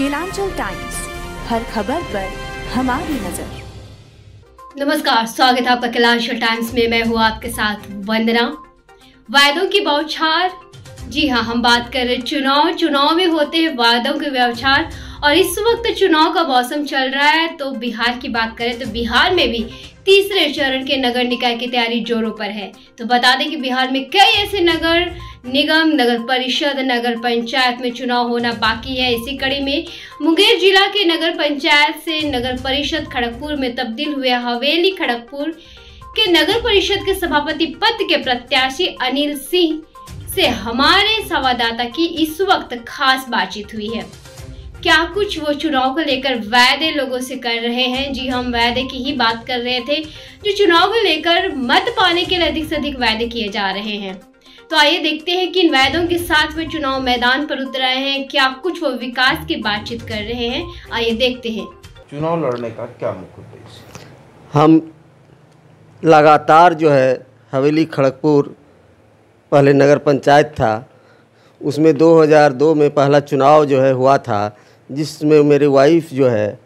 Kelanchal times, हर खबर पर हमारी नज़र। नमस्कार, स्वागत है आपका कैलाश टाइम्स में। मैं हूँ आपके साथ वंदना। वायदों की बौछार जी हाँ हम बात कर रहे चुनाव। चुनाव में होते हैं वायदों के व्यवचार। और इस वक्त चुनाव का मौसम चल रहा है तो बिहार की बात करें तो बिहार में भी तीसरे चरण के नगर निकाय की तैयारी जोरों पर है। तो बता दें कि बिहार में कई ऐसे नगर निगम, नगर परिषद, नगर पंचायत में चुनाव होना बाकी है। इसी कड़ी में मुंगेर जिला के नगर पंचायत से नगर परिषद खड़गपुर में तब्दील हुए हवेली खड़गपुर के नगर परिषद के सभापति पद के प्रत्याशी अनिल सिंह से हमारे संवाददाता की इस वक्त खास बातचीत हुई है। क्या कुछ वो चुनाव को लेकर वायदे लोगों से कर रहे हैं? जी हम वायदे की ही बात कर रहे थे। जो चुनाव को लेकर मत पाने के लिए अधिक से अधिक वायदे किए जा रहे हैं। तो आइए देखते हैं कि इन वायदों के साथ वे चुनाव मैदान पर उतर आए हैं। क्या कुछ वो विकास की बातचीत कर रहे हैं? आइए देखते हैं। चुनाव लड़ने का क्या मुख्य उद्देश्य? हम लगातार जो है हवेली खड़गपुर पहले नगर पंचायत था। उसमें 2002 में पहला चुनाव जो है हुआ था जिसमें मेरी वाइफ जो है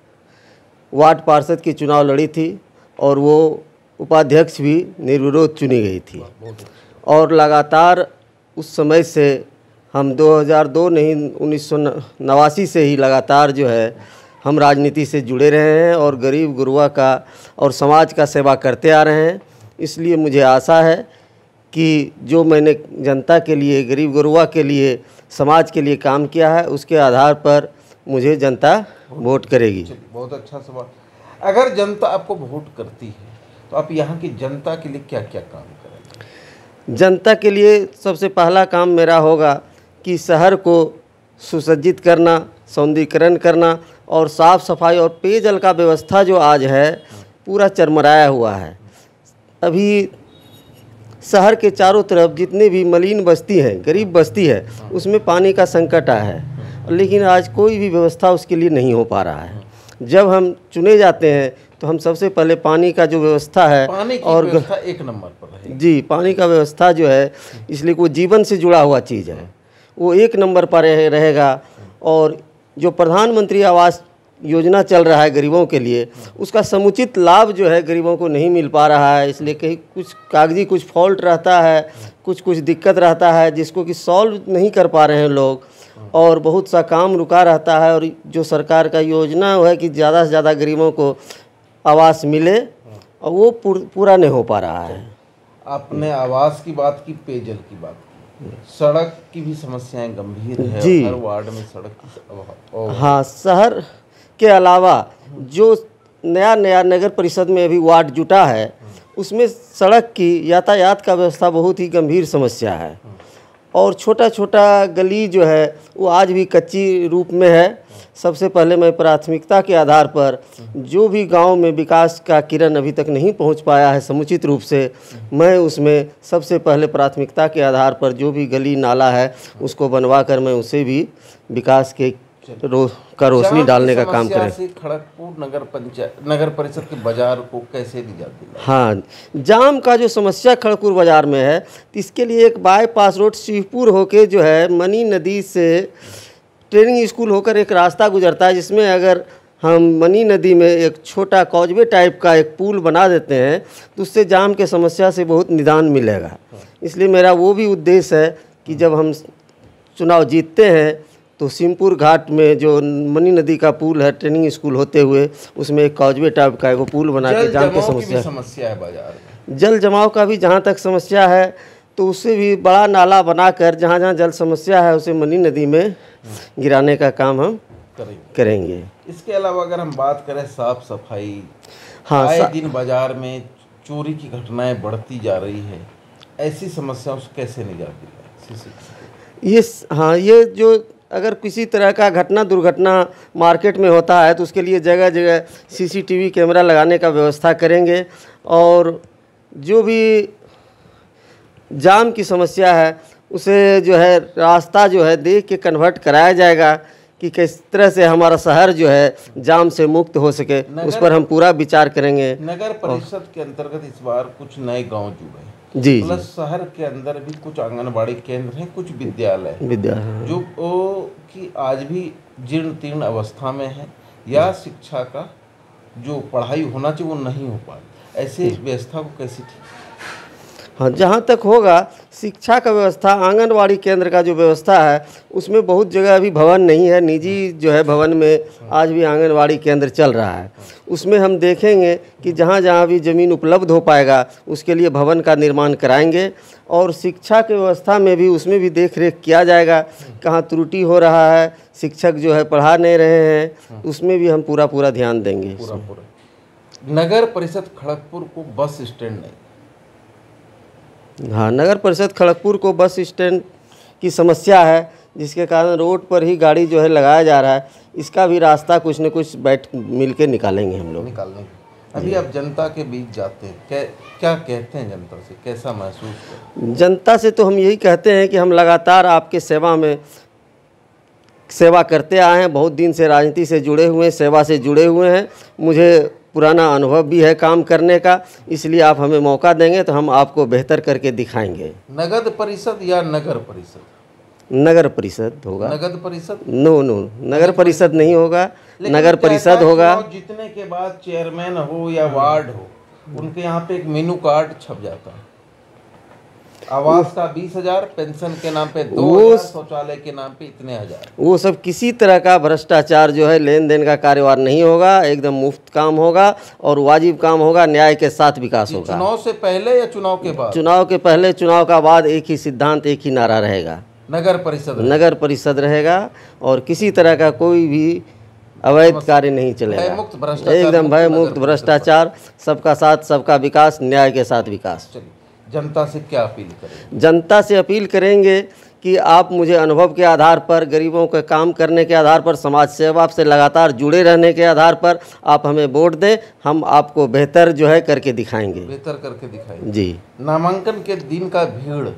वार्ड पार्षद की चुनाव लड़ी थी और वो उपाध्यक्ष भी निर्विरोध चुनी गई थी। और लगातार उस समय से हम 2002 नहीं, उन्नीस नवासी से ही लगातार जो है, हम राजनीति से जुड़े रहे हैं और गरीब गुरुआ का और समाज का सेवा करते आ रहे हैं। इसलिए मुझे आशा है कि जो मैंने जनता के लिए, गरीब गुरुआ के लिए, समाज के लिए काम किया है, उसके आधार पर मुझे जनता वोट करेगी। बहुत अच्छा सवाल। अगर जनता आपको वोट करती है तो आप यहाँ की जनता के लिए क्या क्या काम करेंगे जनता के लिए सबसे पहला काम मेरा होगा कि शहर को सुसज्जित करना, सौंदर्यकरण करना और साफ़ सफ़ाई और पेयजल का व्यवस्था जो आज है, पूरा चरमराया हुआ है। अभी शहर के चारों तरफ़ जितने भी मलिन बस्ती हैं, गरीब बस्ती है, उसमें पानी का संकट आया है। लेकिन आज कोई भी व्यवस्था उसके लिए नहीं हो पा रहा है। जब हम चुने जाते हैं तो हम सबसे पहले पानी का जो व्यवस्था है पानी की और व्यवस्था एक नंबर पर रहेगी। जी पानी का व्यवस्था जो है इसलिए वो जीवन से जुड़ा हुआ चीज़ है। वो एक नंबर पर रहे- रहेगा और जो प्रधानमंत्री आवास योजना चल रहा है गरीबों के लिए उसका समुचित लाभ जो है गरीबों को नहीं मिल पा रहा है। इसलिए कहीं कुछ कागज़ी कुछ फॉल्ट रहता है कुछ कुछ दिक्कत रहता है जिसको कि सॉल्व नहीं कर पा रहे हैं लोग। और बहुत सा काम रुका रहता है और जो सरकार का योजना है कि ज़्यादा से ज़्यादा गरीबों को आवास मिले और वो पूर, नहीं हो पा रहा है। आपने आवास की बात की पेयजल की बात की। सड़क की भी समस्याएँ गंभीर है जी। हर वार्ड में सड़क की हाँ शहर के अलावा जो नया नया नगर परिषद में अभी वार्ड जुटा है उसमें सड़क की यातायात का व्यवस्था बहुत ही गंभीर समस्या है। और छोटा छोटा गली जो है वो आज भी कच्ची रूप में है। सबसे पहले मैं प्राथमिकता के आधार पर जो भी गाँव में विकास का किरण अभी तक नहीं पहुँच पाया है समुचित रूप से मैं उसमें सबसे पहले प्राथमिकता के आधार पर जो भी गली नाला है उसको बनवा कर मैं उसे भी विकास के रो का रोशनी डालने का काम करें। खड़गपुर नगर पंचायत नगर परिषद के बाज़ार को कैसे निजात दिलाए हाँ? जाम का जो समस्या खड़गपुर बाज़ार में है इसके लिए एक बाईपास रोड शिवपुर होके जो है मनी नदी से ट्रेनिंग स्कूल होकर एक रास्ता गुजरता है जिसमें अगर हम मनी नदी में एक छोटा कॉजवे टाइप का एक पुल बना देते हैं तो उससे जाम के समस्या से बहुत निदान मिलेगा। इसलिए मेरा वो भी उद्देश्य है कि जब हम चुनाव जीतते हैं तो सिमपुर घाट में जो मनी नदी का पुल है ट्रेनिंग स्कूल होते हुए उसमें एक कॉजवे टाइप का एगो पुल बना के जाम के की समस्या समस्या है बाज़ार जल जमाव का भी जहाँ तक समस्या है तो उससे भी बड़ा नाला बनाकर जहाँ जहाँ जल समस्या है उसे मनी नदी में गिराने का काम हम करेंगे। करेंगे। इसके अलावा अगर हम बात करें साफ़ सफ़ाई हाँ आए सा- दिन बाज़ार में चोरी की घटनाएँ बढ़ती जा रही है ऐसी समस्याओं से कैसे निजात CCTV ये हाँ ये जो अगर किसी तरह का घटना दुर्घटना मार्केट में होता है तो उसके लिए जगह जगह सीसीटीवी कैमरा लगाने का व्यवस्था करेंगे और जो भी जाम की समस्या है उसे जो है रास्ता जो है देख के कन्वर्ट कराया जाएगा कि किस तरह से हमारा शहर जो है जाम से मुक्त हो सके। उस पर हम पूरा विचार करेंगे। नगर परिषद के अंतर्गत इस बार कुछ नए गाँव जुड़े जी जी। प्लस शहर के अंदर भी कुछ आंगनबाड़ी केंद्र हैं कुछ विद्यालय विद्यालय विद्या जो ओ, कि आज भी जीर्ण तीर्ण अवस्था में है या शिक्षा का जो पढ़ाई होना चाहिए वो नहीं हो पा ऐसे व्यवस्था को कैसे ठीक हाँ जहाँ तक होगा, शिक्षा का व्यवस्था, आंगनवाड़ी केंद्र का जो व्यवस्था है, उसमें बहुत जगह अभी भवन नहीं है, निजी जो है भवन में आज भी आंगनवाड़ी केंद्र चल रहा है। उसमें हम देखेंगे कि जहाँ जहाँ भी ज़मीन उपलब्ध हो पाएगा, उसके लिए भवन का निर्माण कराएँगे और शिक्षा की व्यवस्था में भी, उसमें भी देख रेख किया जाएगा, कहाँ त्रुटि हो रहा है, शिक्षक जो है पढ़ा नहीं रहे हैं, उसमें भी हम पूरा पूरा ध्यान देंगे। नगर परिषद खड़गपुर को बस स्टैंड नहीं। हाँ नगर परिषद खड़गपुर को बस स्टैंड की समस्या है जिसके कारण रोड पर ही गाड़ी जो है लगाया जा रहा है। इसका भी रास्ता कुछ न कुछ बैठ मिल के निकालेंगे हम लोग। निकालने की। अभी आप जनता के बीच जाते हैं क्या क्या कहते हैं जनता से? कैसा महसूस जनता से तो हम यही कहते हैं कि हम लगातार आपके सेवा में सेवा करते आए हैं बहुत दिन से राजनीति से जुड़े हुए हैं सेवा से जुड़े हुए हैं। मुझे पुराना अनुभव भी है काम करने का इसलिए आप हमें मौका देंगे तो हम आपको बेहतर करके दिखाएँगे। नगद परिषद या नगर परिषद? नगर परिषद होगा। नगद परिषद? नो नो नगर परिषद नहीं होगा नगर परिषद होगा। जितने जीतने के बाद चेयरमैन हो या वार्ड हो उनके यहाँ पे एक मेनू कार्ड छप जाता है। आवास का बीस हज़ार पेंशन के नाम पे दो शौचालय के नाम पे इतने हज़ार। वो सब किसी तरह का भ्रष्टाचार जो है लेन देन का कारोबार नहीं होगा एकदम मुफ़्त काम होगा और वाजिब काम होगा न्याय के साथ विकास होगा। चुनाव से पहले या चुनाव के बाद? चुनाव के पहले चुनाव का बाद एक ही सिद्धांत एक ही नारा रहेगा। नगर परिषद नगर परिषद रहेगा और किसी तरह का कोई भी अवैध कार्य नहीं चलेगा। एकदम मुक्त भय मुक्त भ्रष्टाचार सबका साथ सबका विकास न्याय के साथ विकास। चलिए। जनता से क्या अपील करें जनता से अपील करेंगे कि आप मुझे अनुभव के आधार पर गरीबों के काम करने के आधार पर समाज सेवा से लगातार जुड़े रहने के आधार पर आप हमें वोट दें हम आपको बेहतर जो है करके दिखाएँगे। बेहतर करके दिखाएँगे। जी। नामांकन के दिन का भीड़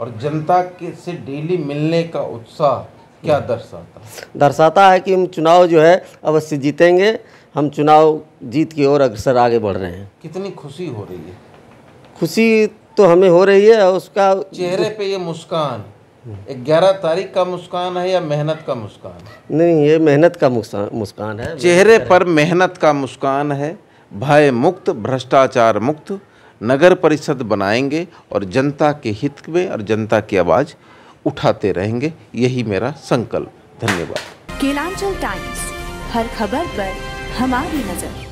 और जनता के से डेली मिलने का उत्साह क्या दर्शाता है? दर्शाता है कि हम चुनाव जो है अवश्य जीतेंगे हम चुनाव जीत की ओर अग्रसर आगे बढ़ रहे हैं। कितनी खुशी हो रही है? खुशी तो हमें हो रही है और उसका चेहरे पे ये मुस्कान ग्यारह तारीख का मुस्कान है या मेहनत का मुस्कान? नहीं ये मेहनत का मुस्कान मुस्कान है। चेहरे पर मेहनत का मुस्कान है भय मुक्त भ्रष्टाचार मुक्त नगर परिषद बनाएँगे और जनता के हित में और जनता की आवाज़ उठाते रहेंगे यही मेरा संकल्प। धन्यवाद। केलांचल टाइम्स हर खबर पर हमारी नज़र।